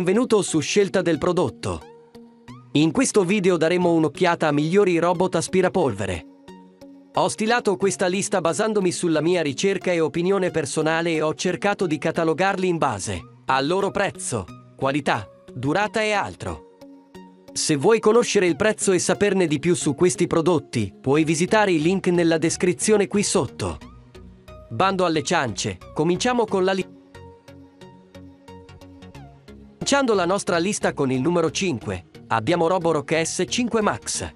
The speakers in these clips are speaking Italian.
Benvenuto su Scelta del prodotto. In questo video daremo un'occhiata a migliori robot aspirapolvere. Ho stilato questa lista basandomi sulla mia ricerca e opinione personale e ho cercato di catalogarli in base al loro prezzo, qualità, durata e altro. Se vuoi conoscere il prezzo e saperne di più su questi prodotti, puoi visitare i link nella descrizione qui sotto. Bando alle ciance, cominciamo con la lista. Cominciando la nostra lista con il numero 5, abbiamo Roborock S5 Max.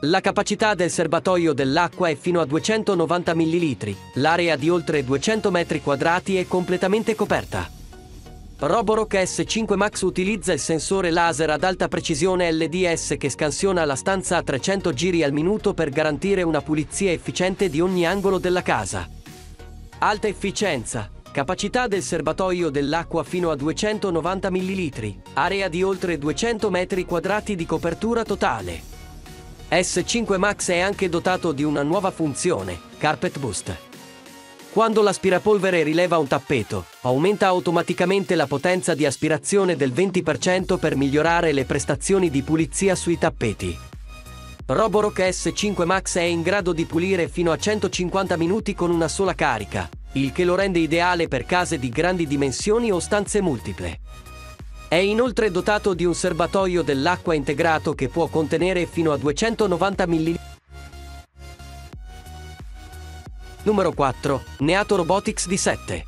La capacità del serbatoio dell'acqua è fino a 290 ml, l'area di oltre 200 m2 è completamente coperta. Roborock S5 Max utilizza il sensore laser ad alta precisione LDS che scansiona la stanza a 300 giri al minuto per garantire una pulizia efficiente di ogni angolo della casa. Alta efficienza, capacità del serbatoio dell'acqua fino a 290 ml, area di oltre 200 m2 di copertura totale. S5 Max è anche dotato di una nuova funzione, Carpet Boost. Quando l'aspirapolvere rileva un tappeto, aumenta automaticamente la potenza di aspirazione del 20% per migliorare le prestazioni di pulizia sui tappeti. Roborock S5 Max è in grado di pulire fino a 150 minuti con una sola carica, il che lo rende ideale per case di grandi dimensioni o stanze multiple. È inoltre dotato di un serbatoio dell'acqua integrato che può contenere fino a 290 ml Numero 4. Neato Robotics D7.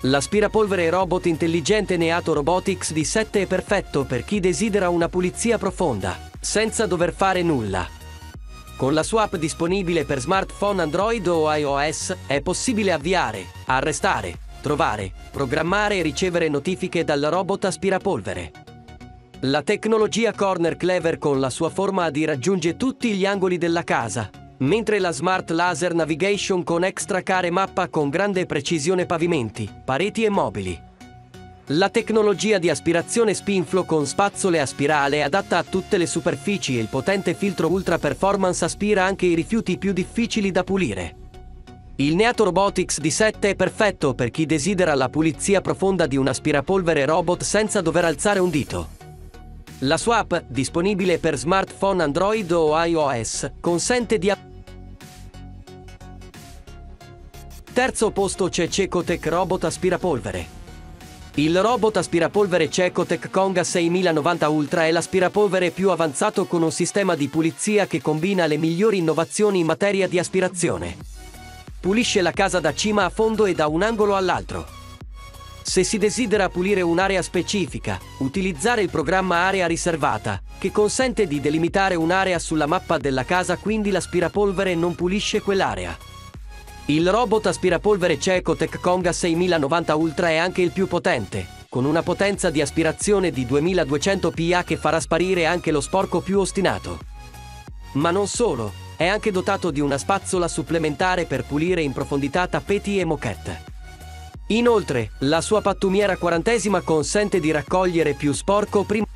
L'aspirapolvere robot intelligente Neato Robotics D7 è perfetto per chi desidera una pulizia profonda, senza dover fare nulla. Con la sua app disponibile per smartphone Android o iOS è possibile avviare, arrestare, trovare, programmare e ricevere notifiche dal robot aspirapolvere. La tecnologia Corner Clever con la sua forma AD raggiunge tutti gli angoli della casa, mentre la Smart Laser Navigation con extra care mappa con grande precisione pavimenti, pareti e mobili. La tecnologia di aspirazione Spinflow con spazzole a spirale adatta a tutte le superfici e il potente filtro Ultra Performance aspira anche i rifiuti più difficili da pulire. Il Neato Robotics D7 è perfetto per chi desidera la pulizia profonda di un aspirapolvere robot senza dover alzare un dito. La sua app, disponibile per smartphone Android o iOS, consente di Terzo posto c'è Cecotec Robot Aspirapolvere. Il robot aspirapolvere Cecotec Conga 6090 Ultra è l'aspirapolvere più avanzato con un sistema di pulizia che combina le migliori innovazioni in materia di aspirazione. Pulisce la casa da cima a fondo e da un angolo all'altro. Se si desidera pulire un'area specifica, utilizzare il programma Area riservata, che consente di delimitare un'area sulla mappa della casa quindi l'aspirapolvere non pulisce quell'area. Il robot aspirapolvere Cecotec Conga 6090 Ultra è anche il più potente, con una potenza di aspirazione di 2200 PA che farà sparire anche lo sporco più ostinato. Ma non solo, è anche dotato di una spazzola supplementare per pulire in profondità tappeti e moquette. Inoltre, la sua pattumiera quarantesima consente di raccogliere più sporco prima.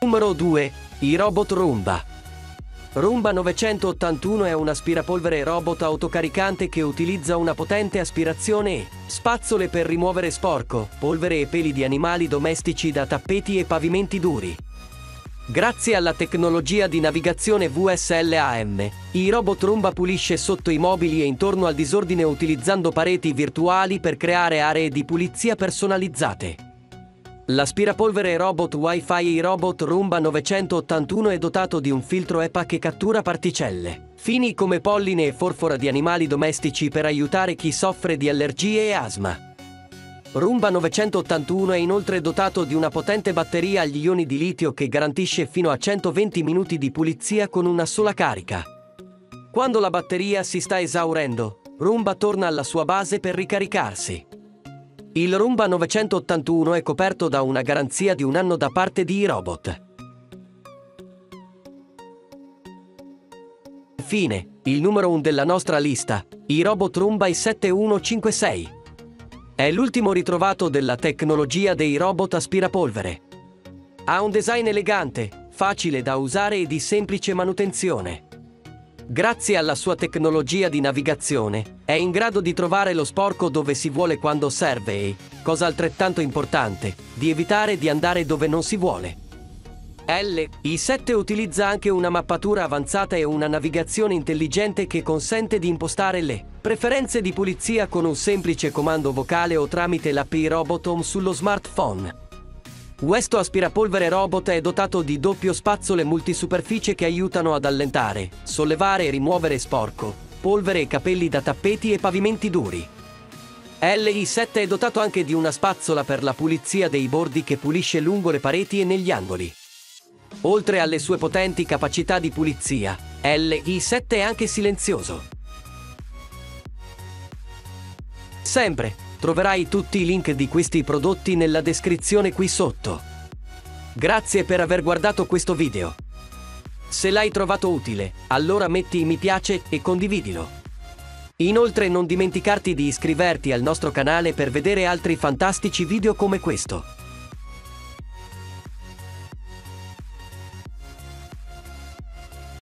Numero 2. I robot Roomba. Roomba 981 è un aspirapolvere robot autocaricante che utilizza una potente aspirazione e spazzole per rimuovere sporco, polvere e peli di animali domestici da tappeti e pavimenti duri. Grazie alla tecnologia di navigazione VSLAM, il robot Roomba pulisce sotto i mobili e intorno al disordine utilizzando pareti virtuali per creare aree di pulizia personalizzate. L'aspirapolvere robot Wi-Fi Robot Roomba 981 è dotato di un filtro EPA che cattura particelle, fini come polline e forfora di animali domestici per aiutare chi soffre di allergie e asma. Roomba 981 è inoltre dotato di una potente batteria agli ioni di litio che garantisce fino a 120 minuti di pulizia con una sola carica. Quando la batteria si sta esaurendo, Roomba torna alla sua base per ricaricarsi. Il Roomba 981 è coperto da una garanzia di un anno da parte di iRobot. Infine, il numero 1 della nostra lista, iRobot Roomba i7156. È l'ultimo ritrovato della tecnologia dei robot aspirapolvere. Ha un design elegante, facile da usare e di semplice manutenzione. Grazie alla sua tecnologia di navigazione, è in grado di trovare lo sporco dove si vuole quando serve e, cosa altrettanto importante, di evitare di andare dove non si vuole. L. I7 utilizza anche una mappatura avanzata e una navigazione intelligente che consente di impostare le preferenze di pulizia con un semplice comando vocale o tramite l'API Robotom sullo smartphone. Questo aspirapolvere robot è dotato di doppio spazzole multisuperficie che aiutano ad allentare, sollevare e rimuovere sporco, polvere e capelli da tappeti e pavimenti duri. LI7 è dotato anche di una spazzola per la pulizia dei bordi che pulisce lungo le pareti e negli angoli. Oltre alle sue potenti capacità di pulizia, LI7 è anche silenzioso. Sempre, Troverai tutti i link di questi prodotti nella descrizione qui sotto. Grazie per aver guardato questo video. Se l'hai trovato utile, allora metti mi piace e condividilo. Inoltre non dimenticarti di iscriverti al nostro canale per vedere altri fantastici video come questo.